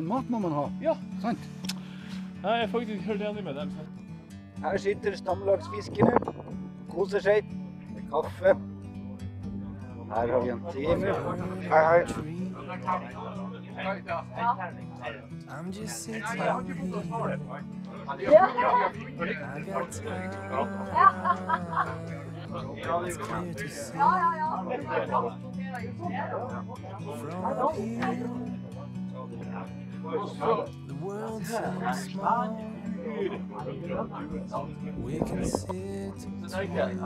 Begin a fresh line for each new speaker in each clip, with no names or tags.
Men mat må man ha.
Ja.
Sant?
Jeg er faktisk helt enig med dem.
Her sitter stamlagsfiskere, koser seg med kaffe. Her har vi en time. Hei, hei.
I'm just sitting here. I got time. It's clear to see from here. The world seems small. We can sit together.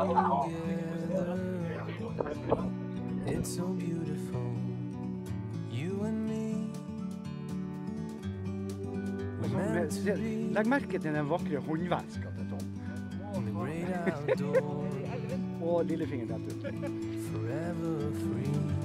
It's so beautiful. You and me.
Håndveska
forever free.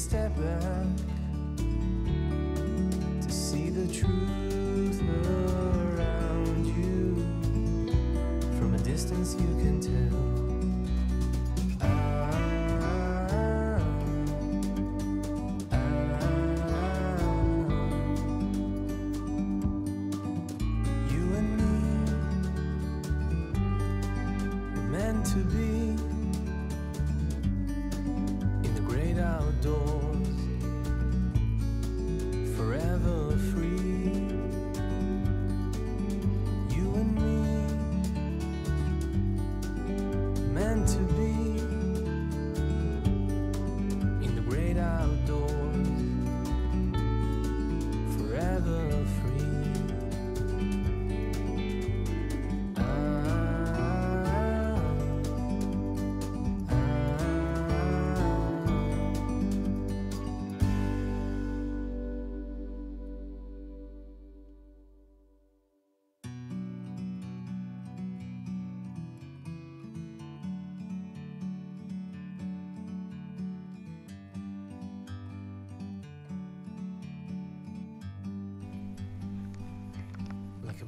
Step back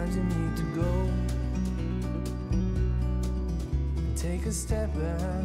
Sometimes you need to go. And take a step back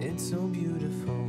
It's so beautiful,